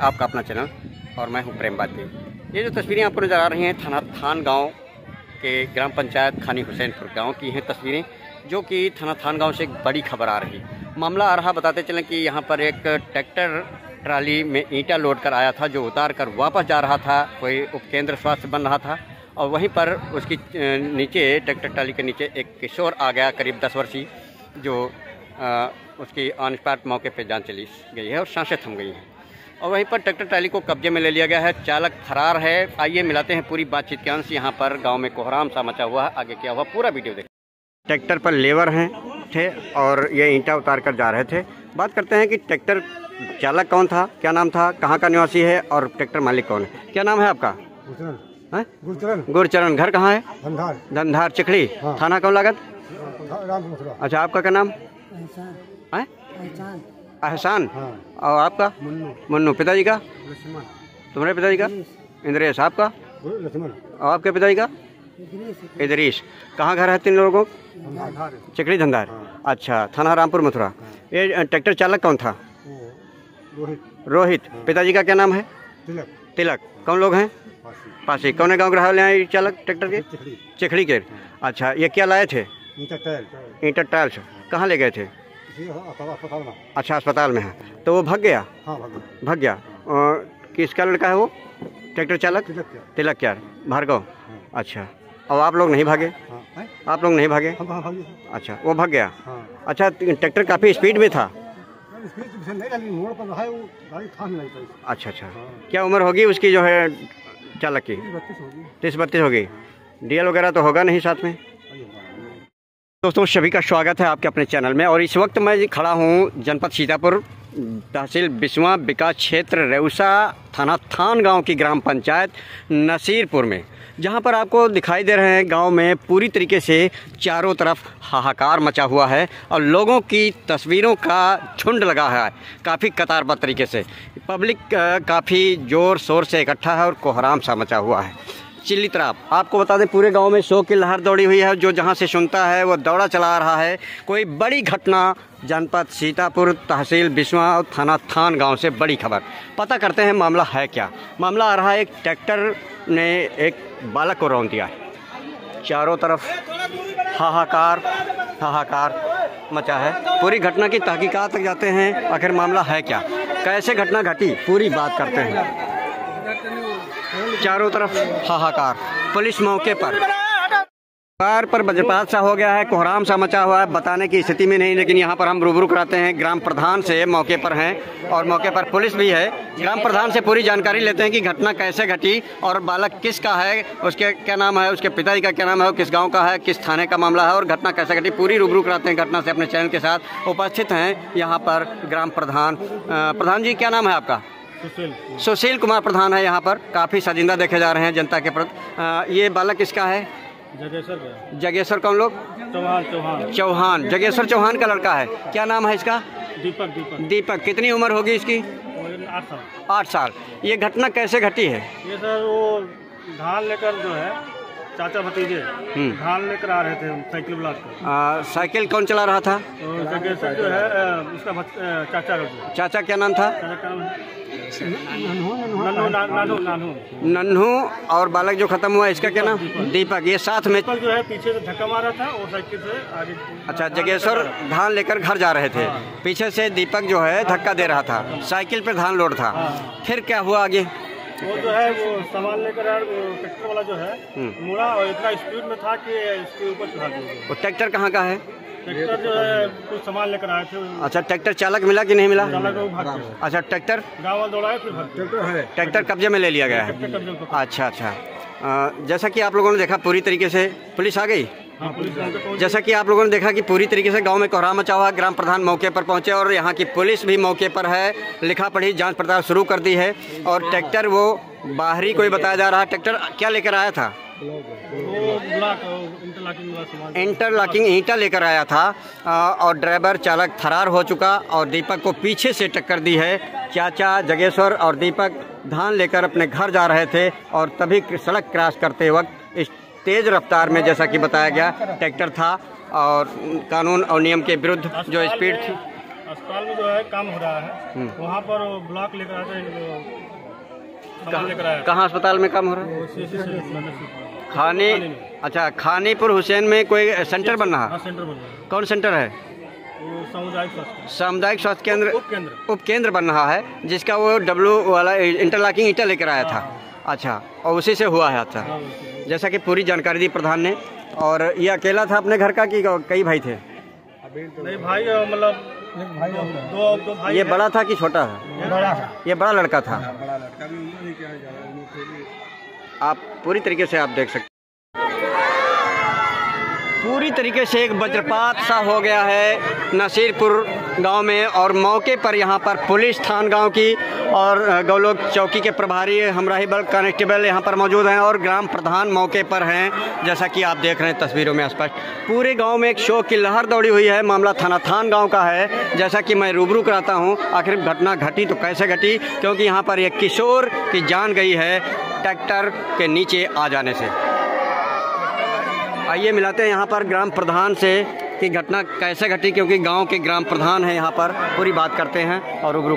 आपका अपना चैनल, और मैं हूँ प्रेम बाती। ये जो तस्वीरें आपको नज़र आ रही हैं, थाना थान गाँव के ग्राम पंचायत खानी हुसैनपुर गाँव की हैं तस्वीरें, जो कि थाना थान गाँव से एक बड़ी खबर आ रही। मामला आ रहा, बताते चलें कि यहाँ पर एक ट्रैक्टर ट्राली में ईंटा लोड कर आया था, जो उतार कर वापस जा रहा था, कोई उपकेंद्र स्वास्थ्य बन रहा था, और वहीं पर उसकी नीचे, ट्रैक्टर ट्राली के नीचे एक किशोर आ गया, करीब दस वर्षीय, जो उसकी ऑन स्पॉट मौके पर जान चली गई है, और साँसें थम गई हैं। और वहीं पर ट्रैक्टर ट्राली को कब्जे में ले लिया गया है। चालक फरार है। आइए मिलाते हैं पूरी बातचीत के अंश। यहाँ पर गाँव में कोहराम सा मचा हुआ है। आगे क्या हुआ पूरा वीडियो देखें। ट्रैक्टर पर लेबर हैं थे और ये ईंटा उतार कर जा रहे थे। बात करते हैं कि ट्रैक्टर चालक कौन था क्या नाम था कहाँ का निवासी है और ट्रैक्टर मालिक कौन है? क्या नाम है आपका? हैं? गुरचरण। गुरचरण घर कहाँ है? धंधार धंधार चिखड़ी हाँ। थाना कौन लागत? अच्छा आपका क्या नाम? है एहसान? हाँ। और आपका? मुन्नू। मुन्नू पिताजी का? लक्ष्मण। तुम्हारे पिताजी का? इंद्रेश। आपका? लक्ष्मण। और आपके पिताजी का? इदरीश। कहाँ घर है तीन लोगों चिकड़ी धंधार अच्छा थाना रामपुर मथुरा। ये ट्रैक्टर चालक कौन था? रोहित। रोहित। पिताजी का क्या नाम है? तिलक। तिलक। कौन लोग हैं? पासी। कौन गाँव के ले हैं चालक ट्रैक्टर के? चिखड़ी चिखड़ी के। अच्छा ये क्या लाए थे? इंटर टाइल्स कहाँ ले गए थे? में। अच्छा अस्पताल में है। तो वो भाग गया? हाँ भाग गया। और किसका लड़का है वो? ट्रैक्टर चालक? तिलक क्या तिलक क्या भार्गव? अच्छा। और आप लोग नहीं भागे? हाँ आप लोग नहीं भागे? अच्छा वो भाग गया। हाँ। अच्छा ट्रैक्टर काफ़ी स्पीड में था? है अच्छा अच्छा। क्या उम्र होगी उसकी जो है चालक की? तीस बत्तीस होगी। डीएल वगैरह तो होगा नहीं साथ में? दोस्तों, सभी का स्वागत है आपके अपने चैनल में। और इस वक्त मैं खड़ा हूँ जनपद सीतापुर तहसील बिस्वा विकास क्षेत्र, रेउसा थाना थान गाँव की ग्राम पंचायत नसीरपुर में, जहाँ पर आपको दिखाई दे रहे हैं गाँव में पूरी तरीके से चारों तरफ़ हाहाकार मचा हुआ है और लोगों की तस्वीरों का झुंड लगा है काफ़ी कतारबद्ध तरीके से। पब्लिक काफ़ी ज़ोर शोर से इकट्ठा है और कोहराम सा मचा हुआ है। चिल्ली तरफ़ आपको बता दें, पूरे गाँव में शोक की लहर दौड़ी हुई है। जो जहाँ से सुनता है, वो दौड़ा चला रहा है। कोई बड़ी घटना, जनपद सीतापुर तहसील बिस्वा और थाना थान गाँव से बड़ी खबर। पता करते हैं मामला है क्या। मामला आ रहा है, एक ट्रैक्टर ने एक बालक को रौन दिया है। चारों तरफ़ हाहाकार हाहाकार मचा है। पूरी घटना की तहकीकात तक जाते हैं, आखिर मामला है क्या। कैसे घटना घटी, पूरी बात करते हैं। चारों तरफ़ हाहाकार। पुलिस मौके पर। कार पर वज्रपात सा हो गया है, कोहराम सा मचा हुआ है। बताने की स्थिति में नहीं, लेकिन यहाँ पर हम रूबरू कराते हैं। ग्राम प्रधान से मौके पर हैं और मौके पर पुलिस भी है। ग्राम प्रधान से पूरी जानकारी लेते हैं कि घटना कैसे घटी और बालक किसका है, उसके क्या नाम है, उसके पिताजी का क्या नाम है किस गाँव का है, किस थाने का मामला है और घटना कैसे घटी। पूरी रूबरू कराते हैं घटना से अपने चैनल के साथ। उपस्थित हैं यहाँ पर ग्राम प्रधान। प्रधान जी, क्या नाम है आपका? सुशील सुशील कुमार प्रधान है यहाँ पर। काफ़ी सजिंदा देखे जा रहे हैं जनता के प्रति। ये बालक किसका है? जगेश्वर जगेश्वर कौन लोग? चौहान चौहान। चौहान। जगेश्वर चौहान का लड़का है। क्या नाम है इसका? दीपक दीपक। दीपक। कितनी उम्र होगी इसकी? आठ साल। आठ साल। ये घटना कैसे घटी है? ये सर वो धान लेकर जो है चाचा भतीजे हम्म। धान लेकर आ रहे थे साइकिल ब्लॉक कर साइकिल कौन चला रहा था? तो जगेश्वर जो है उसका चाचा चाचा क्या नाम था? नन्हू और बालक जो खत्म हुआ इसका क्या नाम? दीपक। ये साथ में जो है पीछे से धक्का मारा था और साइकिल से आगे अच्छा जगेश्वर धान लेकर घर जा रहे थे। पीछे से दीपक जो है धक्का दे रहा था। साइकिल पे धान लोड था। फिर क्या हुआ आगे? वो जो है वो सामान लेकर ट्रैक्टर वाला जो है हम्म। मुड़ा और इतना स्पीड में था कि इसके ऊपर चढ़ा दिया वो ट्रैक्टर कहाँ का है? ट्रैक्टर जो है कुछ सामान लेकर आए थे अच्छा ट्रैक्टर चालक मिला कि नहीं मिला? चालक वो भाग गया। अच्छा ट्रैक्टर गाँव दौड़ाए फिर ट्रैक्टर है। ट्रैक्टर कब्जे में ले लिया गया है। अच्छा अच्छा। जैसा कि आप लोगों ने देखा पूरी तरीके से पुलिस आ गई? हाँ जैसा कि आप लोगों ने देखा कि पूरी तरीके से गाँव में कोहरा मचा हुआ, ग्राम प्रधान मौके पर पहुँचे और यहाँ की पुलिस भी मौके पर है। लिखा पढ़ी, जाँच पड़ताल शुरू कर दी है और ट्रैक्टर वो बाहरी कोई बताया जा रहा है। ट्रैक्टर क्या लेकर आया था? इंटरलॉकिंग ईंटा लेकर आया था। और ड्राइवर चालक फरार हो चुका और दीपक को पीछे से टक्कर दी है। चाचा जगेश्वर और दीपक धान लेकर अपने घर जा रहे थे और तभी सड़क क्रॉस करते वक्त इस तेज रफ्तार में जैसा कि बताया गया ट्रैक्टर था और कानून और नियम के विरुद्ध जो स्पीड थी। अस्पताल में जो है काम हो रहा है। हम्म। वहाँ पर ब्लॉक लेकर आते हैं कहाँ अस्पताल में काम हो रहा है। खाने अच्छा खानीपुर हुसैन में कोई सेंटर बन रहा? हाँ है। कौन सेंटर है? सामुदायिक स्वास्थ्य केंद्र। उप केंद्र उप केंद्र बन रहा है जिसका वो डब्लू वाला इंटरलॉकिंग ईटा लेकर आया था। अच्छा और उसी से हुआ है अच्छा। हाँ, जैसा कि पूरी जानकारी दी प्रधान ने। और ये अकेला था अपने घर का कि कई भाई थे? नहीं भाई मतलब दो दो दो भाई ये बड़ा था कि छोटा है? था। ये बड़ा लड़का था। है। आप पूरी तरीके से आप देख सकते पूरी तरीके से एक वज्रपात सा हो गया है नसीरपुर गाँव में और मौके पर यहाँ पर पुलिस थान गाँव की और गौलोक चौकी के प्रभारी हमराही बल कांस्टेबल यहाँ पर मौजूद हैं और ग्राम प्रधान मौके पर हैं, जैसा कि आप देख रहे हैं तस्वीरों में स्पष्ट। पूरे गाँव में एक शोक की लहर दौड़ी हुई है, मामला थाना थान गाँव का है, जैसा कि मैं रूबरू कराता हूँ, आखिर घटना घटी तो कैसे घटी, क्योंकि यहाँ पर एक किशोर की जान गई है ट्रैक्टर के नीचे आ जाने से। आइए मिलाते हैं यहाँ पर ग्राम प्रधान से कि घटना कैसे घटी, क्योंकि गाँव के ग्राम प्रधान है यहाँ पर। पूरी बात करते हैं और रूबरू